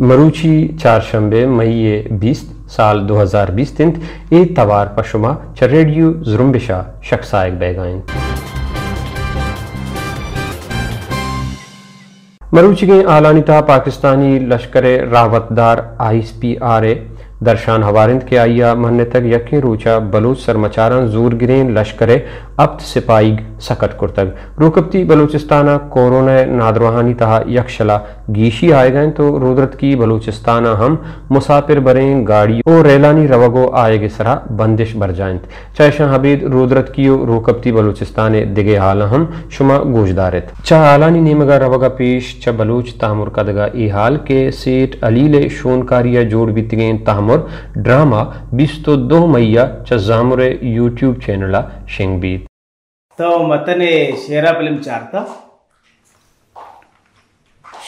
मरूची चारशंबे मई बीस साल 2020 तिंत ए तवार पशुमा च रेडियो जुरुम्बिशा शख्सायक बेगाइन मरूची के आलानिता पाकिस्तानी लश्कर रावतदार आई एस पी आर ए दर्शान हवारिंद के आइया मरने तक यकी रोचा बलूच सरमचारन ज़ोर गिरेन लश्कर अब्त सिपाही सकट कुर्तक रुकबती बलूचिस्ताना कोरोना नादरवाहानी तहा यक्षला गीशी आए गए तो रुद्रत की बलूचिस्ताना हम मुसाफिर बरें गाड़ी और रेलानी रवगो आएगे सरा बंदिश बर जायंत चाहे हबीद रुद्रत की रुकबती बलूचिस्तान दिगे हाल हम शुमा गोशदारित चाह आलानी नीमगा रवगा पेश, च बलूच तामुर कदगा ई हाल के सेठ अलीले शोनकारिया जोड़ बीतगें तामुर ड्रामा बिस्तो दो मैया च जामुरे यूट्यूब चैनला शेंगबीत तो मतने शेरा फिल्म चारता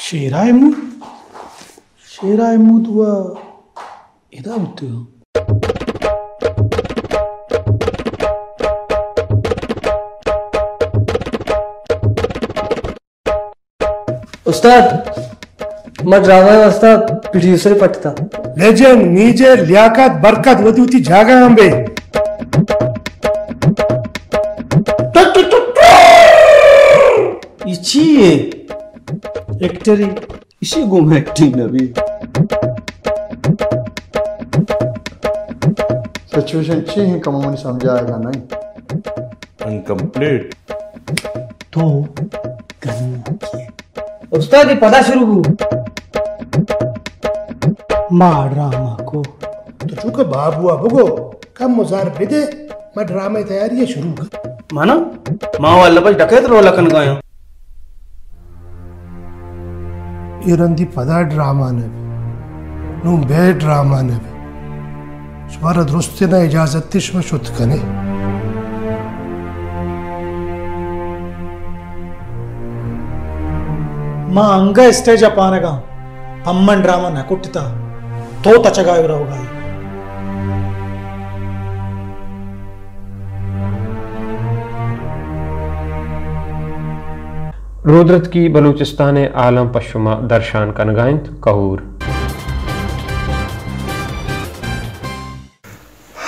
ಶೇರಾ ಎಮ್ಮು ಶೇರಾ ಎಂಬುದು ಇದಾಗುತ್ತೆ उस्ताद मैं ड्रामा है उस्ताद प्रोड्यूसर पटता લેજન્ડ નીજે લિયાકત બરકત વધી ઉતી हम बे इची है। एक्टर इसी गुम एक्टिंग ना भी। सिचुएशन ची है कमाओ नहीं समझ आएगा नहीं। इनकम्प्लीट तो उस्ताद पता शुरू हुआ। माँ ड्रामा को। तो चूँकि बाप हुआ भगो कम मुजार बिदे मैं ड्रामे तैयारी शुरू कर। माना माँ वाला बस डकैत रोला कन गयो। इरंदी पदा ड्रामा ने भी नू बे ड्रामा ने भी सुमारा दुरुस्त ना इजाज़त तिश्म शुद्ध कने। మా అంగ స్టేజ్ అపానగా పమ్మన్ డ్రామా నకుట్టుతా ತೋತಚಗ ಇರೋಗಾಯಿ रुद्रत की बलूचिस्तान आलम पशुमा दर्शान कनगायंत कहूर।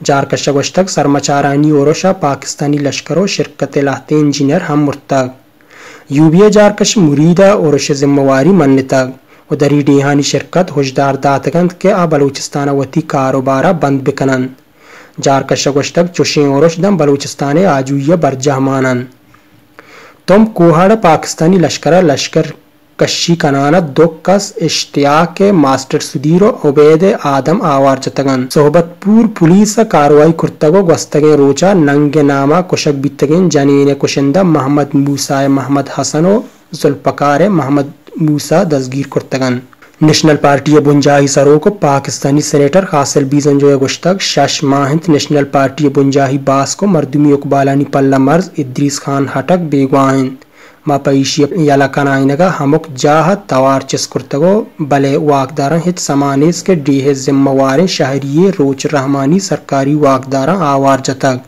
और कुर्तक जारकश गोश्तक सरमचारानी ओरोशा, पाकिस्तानी लश्करों, शिरकत लाते इंजीनियर हम मुर्तक यूबिया जारकश मुरीदा ओरोश जिम्मेवारी मन तक उदरी डेहानी शिरकत, होशदार दातगंत के आ बलूचिस्तान वती कारोबारा बंद बिकनन। जारकश गोश्तक चुशे ओरोश दम बलूचिस्तान आजुया बरजह मानन। तुम कोहाड़ पाकिस्तानी लश्कर लश्कर कशी कनाना दोकस इश्तियाक के मास्टर सुदीरो उबैद आदम आवार जतगन सोहबतपूर पुलिस कार्रवाई कुर्तगो गस्तगे रोचा नंगे नामा कुशक बितगेन जनीने कुशिंदा मोहम्मद मूसा महमद हसनो जुल्फकार मोहम्मद मूसा दसगीर कुर्तगन नेशनल पार्टी बुंजाही सरो को पाकिस्तानी सेनेटर हासिल बीजन जो गुश्तक शश माहिंद नेशनल पार्टी बुंजाही बास को मर्दुमी उकबालानी पल्ला मर्ज इद्रीस खान हटक बेगवाहिंद मापईशी यलकनाइनगा हमुक जाह तवार चिस्कुर्तगो बले वाकदार हित समानिस के डीहे जिम्मेवार शहरिये रोच रहमानी सरकारी वाकदार आवार जतक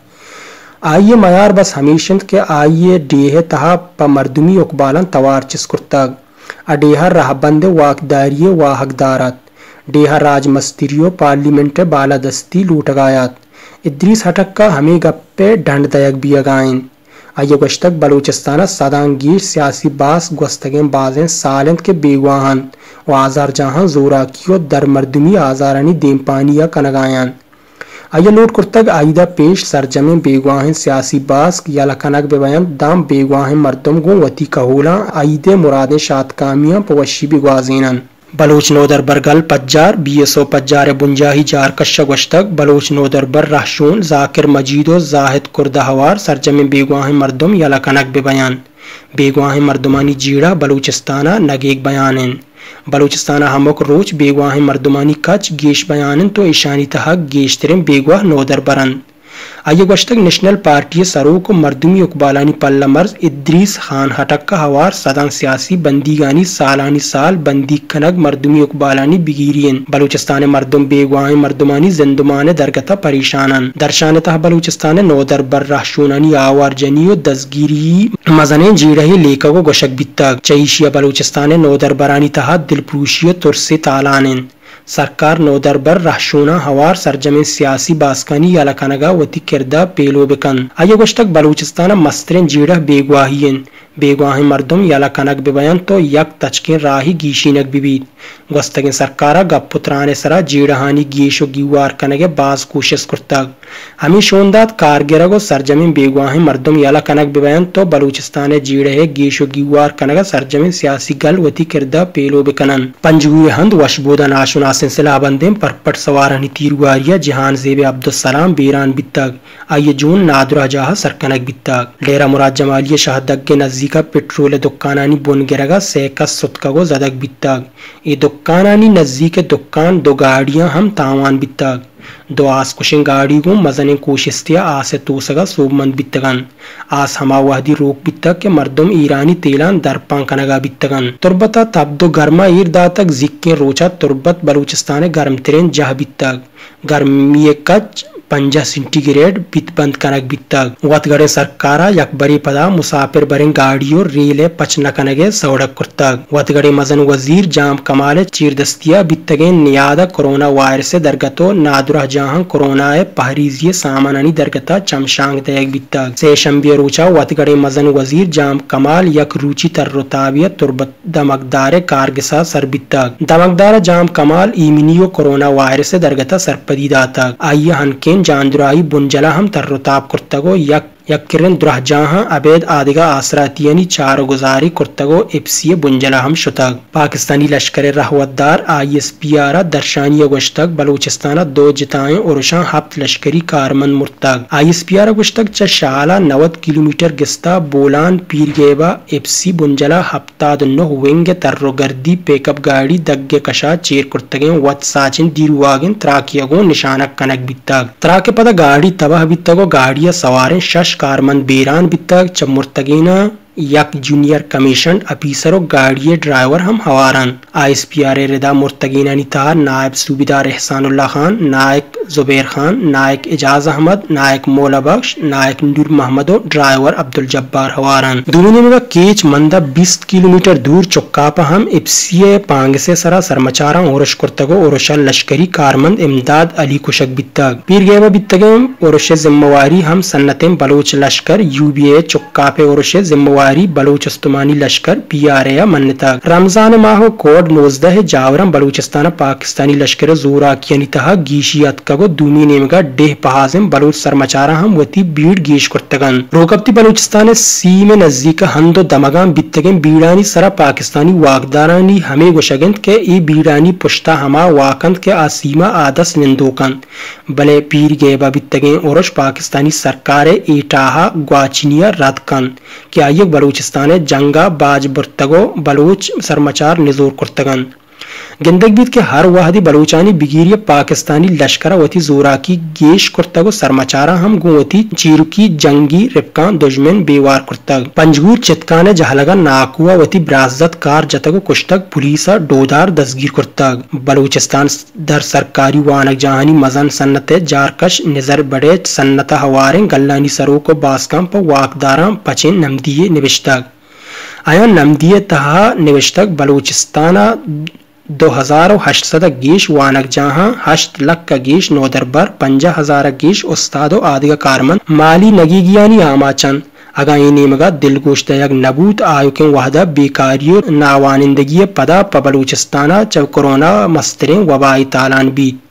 आइए मयार बस हमीशंत के आइए डीहे तहा प मर्दुमी उकबालन तवार चिस्कुर्तग अडेहा रहबंद वाकदारिये वाहकदारत डेहा राज मस्तिरियो पार्लिमेंट बालादस्ती लूटगायत इद्रीस हटक का हमें गप्पे ढंड दयक भी अगाइन आइए गश्तक बलूचिस्तान सदांगीर सियासी बास गस्तगें बाजें सालंत के बेगवाहन व आजार जहाँ जोरा कियो दर मर्दमी आजारानी देमपानिया कनगायन आइए नोट कुर्तग आइदा पेश सरजमे बेगवाहन सियासी बास याला कनक बेबयन दाम बेगवाहन मर्दम गो वती कहोला आइदे मुरादे शात कामिया पवशी बिगवाजीनन बलोच नोदर बरगल पज्जार बी एस ओ पज्जार, बुंजाही, जार कश्य गश्तक, बलोच नोदर बर राहशून, जाकिर मजीदो, जाहिद कुर्दा हवार सरजमे बेगवाह मर्दम यला कनक बेबयान। बेगवाह मर्दमानी जीड़ा, बलूचिस्ताना, नगेक बयान बलूचिस्ताना हमक रोच बेगवाह मरदमानी कच, गेश बयान तो ईशानी तहक, गेश तिरम बेगवाह नोदर बरन। अयगश्तक नेशनल पार्टी सरोक मर्दुमी उकबालानी पल्ला मर्ज इद्रीस खान हटक्का हवार सदन सियासी बंदीगानी सालानी साल बंदी कनग मर्दुमी उकबालानी बिगिरियन बलूचिस्तान मर्दुम बेगवाए मर्दुमानी जिंदुमान दरगता परेशानन दर्शानतः बलूचिस्तान नोदर बर राशूनानी आवार जनियो दसगिरी मजने जीड़ही लेखको गोशक बित्तक चईशिया बलूचिस्तान नोदर बरानी तहा दिलप्रूशियो तुरसे तालानन सरकार नोदरबर रहशूना हवार सरजमीन सियासी बास्कानी यलकनगा वती किरदा पेलो बिकन बलूचिस्तान मस्तरें जीड़ा बेगवाहियन बेगवाही मर्दम यला कनक बिबयन तो यक तचके राही गीशीनक बिबीत। गोस्तगे सरकारा गपुत्राने सरा जीड़हानी गीशो गिवार कनगे बाज कोशिश कुर्तग हमी शोंदात कारगिरगो सरजमीन बेगवाही मर्दम यला कनक बिबयन तो बलूचिस्तान जीड़े गीशो गिवार कनगा सरजमीन सियासी गल वती किरदा पेलो बिकनन। पंजगुए हंद वशबोदा नाशुना सिलसिला बंदेम परपट सवारनी तीरवारिया जहान जेबे अब्दुलसलाम बेरान बित्तग आइए जून नादुरा जाह सरकनक बित्तग डेरा मुराद जमालिया शाहदग्गे नज़दीक ನಜೀಕ ಪೆಟ್ರೋಲ್ ದುಕ್ಕಾನಾನಿ ಬೊನ್ಗೆರಗ ಸೇಕ ಸುತ್ಕಗೋ ಜದಗ್ ಬಿತ್ತಾಗ ಈ ದುಕ್ಕಾನಾನಿ ನಜೀಕ ದುಕ್ಕಾನ್ दो गाड़ियां हम तावान बित्ताग दो आस कुशिन गाड़ी को मजने कोशिस्तिया आसे तोसगा सोबमंद बित्तगन आस हमा वहदी रोक बित्तक के मर्दम ईरानी तेलान दरपां कनगा बित्तगन तुरबता तब दो गर्मा ईर दातक जिक्के रोचा तुरबत बलूचिस्तान गर्म तिरेन जह बित्तग गर्मी कच पंजा सेंटीग्रेड बित बंद कनक बित्तग वतगड़े सरकारा यक बरी पदा मुसाफिर बरें गाड़ियों, रेले, पचना कनगे सड़क कुर्तग वतगड़े मजन वज़ीर जाम कमाले चीर दस्तिया बित्तगे नियादा कोरोना वायरस दरगतो। नादुरा जहाँ कोरोना पहरीजिए सामानी दरगता चमशांग बित्तग से शंबिय रोचा वतगड़े मजन वज़ीर जाम कमाल यक रुचि तर्रोताबिया तुरबत दमकदार कारगिसा सर बित्तग दमकदार जाम कमाल ईमिनियो कोरोना वायरस दरगता सरपदी दातक आइए हनकेन जांदुराई बुंजला हम तर्रोताब कुर्तगो यक यक्किरन दुरहजहाँ अबेद आदिगा चार गुजारी कुर्तगो इप्सिय बुंजला हम शुतग। पाकिस्तानी लश्कर रहवतदार आई एस पी आर दर्शानी गुश्तक बलूचिस्तान दो जिताएँ उर्शा हफ्त लश्करी कारमन मुर्तग। आई एस पी आर गुश्तक च शाला नवद किलोमीटर गिस्ता बोलान पीरगेबा इप्सी बुंजला हफ़्ता दुन्नो विंग तर्रो गर्दी पेकअप गाड़ी दग्गे कशा चेर कुर्तगे वत साचिन दिरुवागिन त्राकियगो निशानक कनक बित्तग। त्राके पद गाड़ी तबाह बित्तगो गाड़िया सवारें शश कारमन बीरान बितक चमुर्तगीना यक जूनियर कमीशन अफीसरो गाड़ी ड्राइवर हम हवारन एस पी आर रिदा मुर्तगीन नितार नायब सूबेदार एहसानुल्ला खान नायक जुबैर खान नायक एजाज अहमद नायक मोला बख्श नायक नूर मोहम्मद ड्राइवर अब्दुल जब्बार हवारन दुनिया में केच मंदा 20 किलोमीटर दूर चुक्कापा हम इप्सिए पांग से सरा सरमचारा ओरश कुर्तगो ओरशा लश्करी कारमंद इमदाद अली कुशक बित्तग। पीर गेवा बित्तगे ओरश जिम्मेवारी हम सन्नतें बलोच लश्कर यू बी यूबीए चुक्कापे ओरश जिम्मेवारी लश्कर पी आर ए मन्नता रमज़ान माह कोड नोजदह जावरम बलूचिस्तान पाकिस्तानी लश्कर जोरा कियनी तहा गीशियत कगो दूनी नेमगा डेह पहाजिम बलूच सरमचारा हम वती बीड़ गीश कुर्तगन रोकबती बलूचिस्तान सी में नज़दीक हंदो दमगाम बित्तगन बीड़ानी सरा पाकिस्तानी वाकदारानी हमें गुशगंत के ई बीड़ानी पुश्ता हमा वाकंत के आसीमा आदस निंदोकन बले पीर गेबा बित्तगे ओरश पाकिस्तानी सरकार एटाहा ग्वाचिनिया रदकन क्या ये बलूचिस्तान जंगा बाज बुर्तगो बलूच सरमचार निजूर कुर्तगन। गिंदगबीत के हर वाहदी बलूचानी बिगिरिय पाकिस्तानी लश्कर वती जोरा की गेश कुर्तगो सरमचारा हम गुवती चीरुकी जंगी रिपका दुश्मन बेवार कुर्तग पंजगूर चितकाने जहलगा नाकुआ वती ब्राजत कार जतगो कुश्तक पुलिसा डोदार दसगीर कुर्तग बलूचिस्तान दर सरकारी वानक जहानी मजन सन्नत जारकश निजर बड़े सन्नत हवारे गल्लानी सरो को बासकम प वाकदारा पचिन नमदिये निविष्टक आया नमदिये तहा निविष्टक बलूचिस्ताना दो हज़ार हष्ट गीश वानक जहाँ, हष्ट लक का गीश नोदरबर पंजा हज़ार गीश उस्तादो आदिगा कारमन। माली नगीगियानी आमाचन अगाई नेमगा दिलगोश दयग नबूत आयुकें वहदा बेकारियो नावानिंदगी पदा पबलूचिस्ताना चव कोरोना मस्तरें वबाई तालान बीत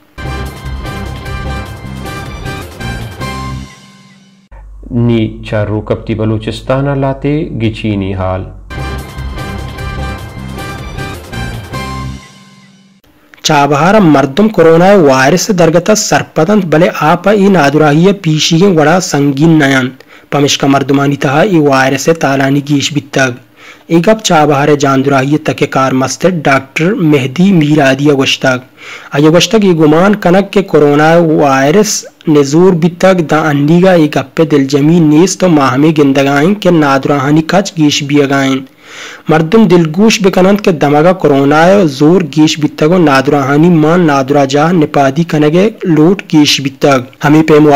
नी चारू कप्ती बलूचिस्ताना लाते गिचीनी हाल। चाबहार मर्दम कोरोना वायरस दरगत सरपदन बले आप ई नादुराहिय पीशी के वड़ा संगीन नयन पमिश्का मर्दमानी तह ई वायरस तालानी गीश बितग एक अब चाबहार जानदुराहिय तके कार मस्ते डॉक्टर मेहदी मीरादी अगस्तक अय अगस्तक ई गुमान कनक के कोरोना वायरस ने ज़ोर बितग द अंडीगा एक अप्पे दिल नेस तो माह में के नादुराहानी कच गीश बियगाएँ मर्दम दिलगोश बेकनंद के दमागा कोरोना ज़ोर गीश बितगो नादुराहानी मान नादुरा जा निपादी कनगे लूट गीश बितग हमी पेम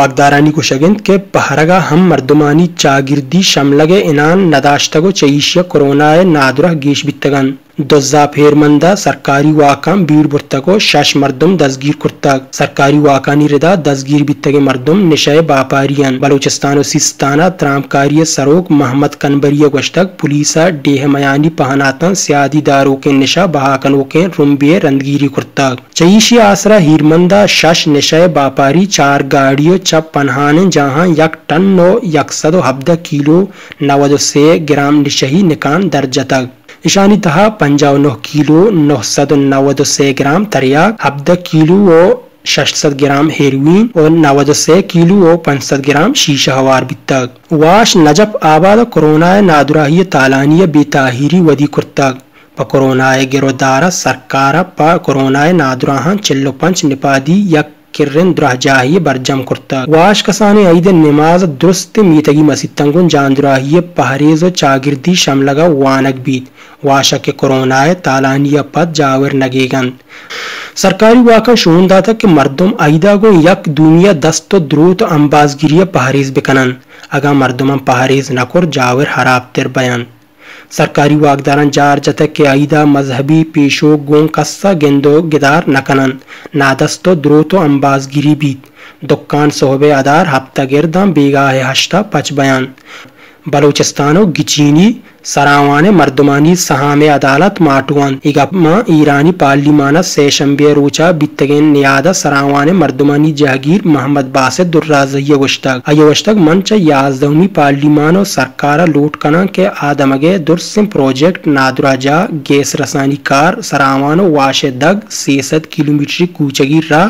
को शगिंद के पहरगा हम मर्दमानी चागिर्दी शमलगे इनान नदाश्तगो चईशिया कोरोना नादुरा गीश बितगन दोजा फेरमंदा सरकारी वाकाम बीड़ बुर्तको शश मर्दम दसगीर कुर्तक सरकारी वाकानी रिदा दसगीर बित्तगे मर्दम निशय बापारियन। बलूचिस्तान सिस्ताना त्रामकारी सरोक मोहम्मद कनबरिया गश्तक पुलिसा डेह मयानी पहनातन सियादी दारो के निशा बहाकनो के रुम्बे रंदगिरी कुर्तक चईशी आसरा हीरमंदा शश निशय बापारी चार गाड़ियों चप पनहाने जहाँ यक टन नो यक सदो हब्दा किलो नवदो से ग्राम निशही निकान दर्जा तक इशानी तहा पंजाव नौ किलो नौ सद नवद से ग्राम तरियाक हब्द किलो ओ षष्ट ग्राम हेरोइन और नवद से किलो ओ पंसद ग्राम शीशा हवार बितक वाश नजब आबाद कोरोना नादुराही तालानिय बेताहिरी वदी कुर्तक प कोरोना गिरोदारा सरकार प कोरोना नादुराहन चिल्लो पंच निपादी यक किर्रन दुराजाहिय बरजम कुर्ता वाश कसाने ईद नमाज़ दुरुस्त मीतगी मसितंगुन जांदुराहिय पहरेज चागिर्दी शमलगा वानक बीत वाशा के कोरोनाए तालानिया पद जावर नगेगन सरकारी वाका शोनदा था कि मर्दम आईदा गो यक दुनिया दस्तो द्रोत अंबाजगिरिया पहरेज बिकनन अगा मर्दम पहरेज नकुर जावर हराब तिर बयान सरकारी वागदारन जार जत के आईदा मजहबी पेशो गों कस्सा गेंदो गिदार नकनन। नादस्तो द्रोतो अंबाजगिरी बीत। दुकान सोहबे आधार हफ़्ता गिरदा बेगा है पच बयान। बलूचिस्तानो गिचीनी सरावाने मर्दमानी सहामे अदालत माटुआन इगमा ईरानी पार्लिमाना सेशंबे रोचा बित्तगेन नियादा सरावाने मर्दमानी जहागीर मोहम्मद बासित दुर्राजय वश्तक अयवश्तक मंच याजदौनी पार्लिमानो सरकार लूट कना के आदमगे दुर्सिम प्रोजेक्ट नादुराजा गैस रसानी कार सरावानो वाशे दग सेसद किलोमीटर कूचगी रा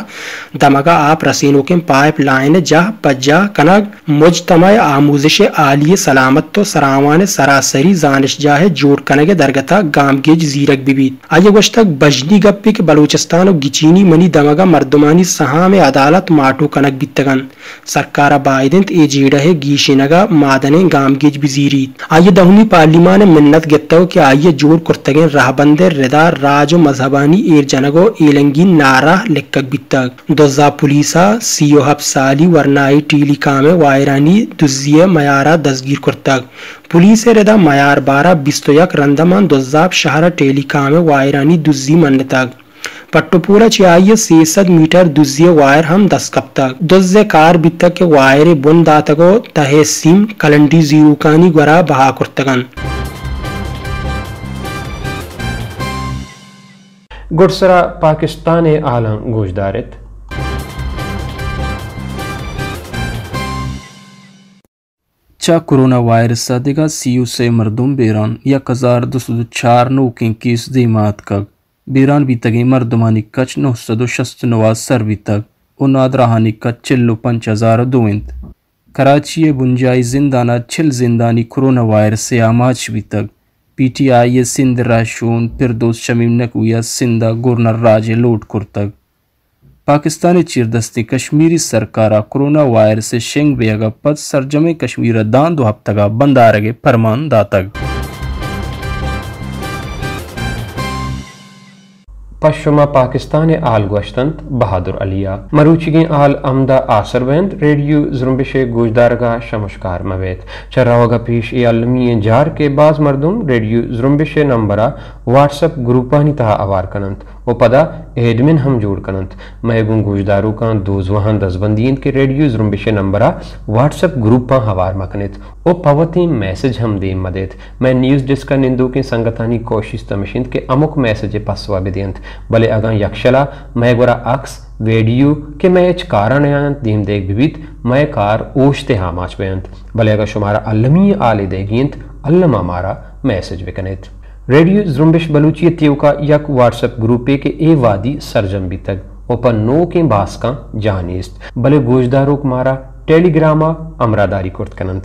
दमगा आप रसीनों के पाइप लाइन जह पज्जा कनग मुजतमा आमूजिश आलिय सलामत तो सरावाने सरासरी दानिश जाहे जोड़ कनगे दरगता गाम गेज जीरक बिबीत आए तक बजनी गप्पी के बलूचिस्तान गिचीनी मनी दमगा मर्दमानी सहा में अदालत माटो कनक बितगन सरकार बायदंत ए जीड़ा है गीशीनगा मादने गाम गेज बिजीरी आए दहुनी पार्लिमान मिन्नत गित्तो के आए जोड़ कुर्तगे राहबंदे रिदा राजो मजहबानी एर जनगो एलंगी नारा लिक्कक बितक दोजा पुलिसा सीओ हफ्साली वरनाई टीली कामे वायरानी दुजिया मयारा दसगीर पुलिस रेदा मयार बारा बिस्तोयक रंदमान दोजाब शहर टेलीकाम वायरानी दुजी मन्नतक पट्टुपूरा चियाय सेसद मीटर दुजिय वायर हम दस कप तक दुज्जे कार बितक के वायरे बुन दातगो तहे सिम कलंडी जीरुकानी ग्वरा बहा कुर्तगन गुडसरा पाकिस्तान आलम गोशदारित चा कोरोना वायरस सादिगा सीयू से मरदुम बेरान। एक हज़ार दो सौ चार नौ केस दीमात का बेरान भी तगे मरदमानी कच नौ सदो शस्त नवाज़ सर भी तक उनाद रहानी कच चिल्लो पंच हज़ार दो इंत। कराची बुंजाई जिंदाना छिल जिंदानी कोरोना वायरस से आमाच भी तक पी टी आई सिंध राशून फिरदोस शमीम नकुया सिंधा गुरनर राज लोट कुर्तक पाकिस्तानी चिरदस्ती कश्मीरी सरकार कोरोना वायरस से शेंग बेगा पद, सरजमे कश्मीर दान दो हफ्तगा बंदारगे पश्चिमा पाकिस्तान आल गोश्तंत बहादुर अलिया मरूचिगे आल अमदा आसरवेंद, रेडियो जुम्बिश गोजदारगा शमशकार मवेत। चरावगा पीश ए अलमी जार के बाज मर्दुम, रेडियो जुम्बिश नंबरा, व्हाट्सएप ग्रुपानी तहा आवार कनंत। वो पदा एडमिन हम जोड़ कनंत। महगुन गोजदारों का दोजवाहन दसबंदीन के रेडियो जुम्बिश नंबरा, व्हाट्सएप ग्रुपा हवार मकनित। ओ पवती मैसेज हम दे मदेत। मैं न्यूज़ डिस्का निंदो के संगतानी कोशिश तमशिंद के अमुक मैसेज पसवा बेदियंत। भले अगा यक्षला, मैं गोरा अक्स, वीडियो, के मैच कारण दीम देख बिबित मैं कार ओशते हामाच बेंत भले अगर शुमारा अल्लमी आले देगियंत अल्लमा मारा मैसेज विकनित। रेडियो जुम्बिश बलूचियतियों का यक व्हाट्सएप ग्रुपे के ए वादी सरजम भी तक ओपन नो के बास का जानिस्त। भले गोजदारों मारा टेलीग्रामा अमरादारी कुर्त कनंत।